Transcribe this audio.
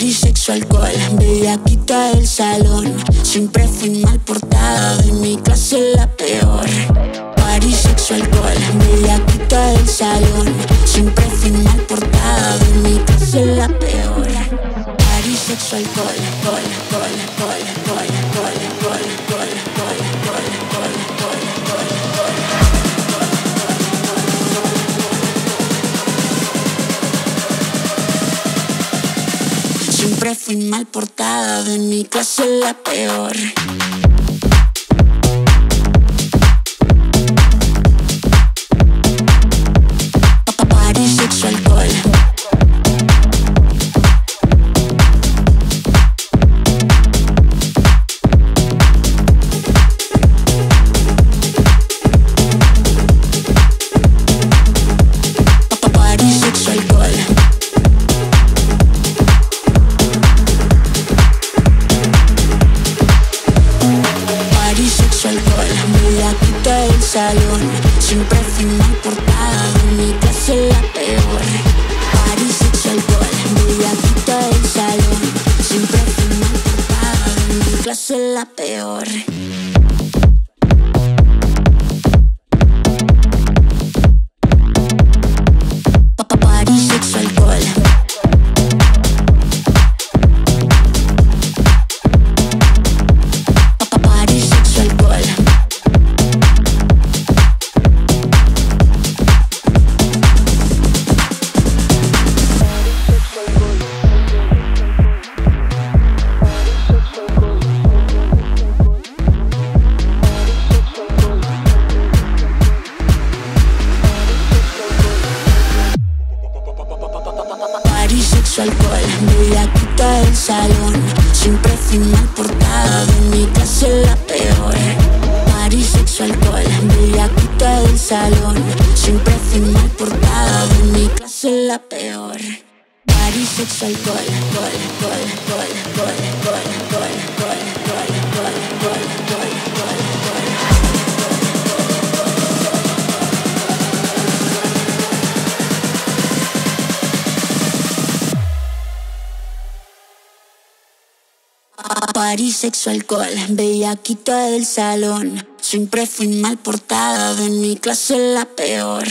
Party, sexo, alcohol, bellaquita del salón. Siempre fui mal portada, de mi clase la peor. Party, sexo, alcohol, bellaquita del salón. Siempre fui mal portada, de mi clase la peor. Party, sexo, alcohol, alcohol, alcohol, alcohol, alcohol, alcohol, Siempre fui mal portada, de mi clase la peor. Party, sexo, Bellaquita del salón Siempre fui mal portada De mi clase la peor. Party, sexo, alcohol Bellaquita del salón Siempre fui mal portada De mi clase la peor alcohol Voy a el salón. Siempre final portada De mi clase la peor. Alcohol Voy a quitar el salón. Siempre final portada De mi clase la peor. Sexo, alcohol, alcohol, alcohol, alcohol, alcohol, alcohol, alcohol. Party, sexo, alcohol, bellaquita del salón. Siempre fui mal portada, de mi clase la peor.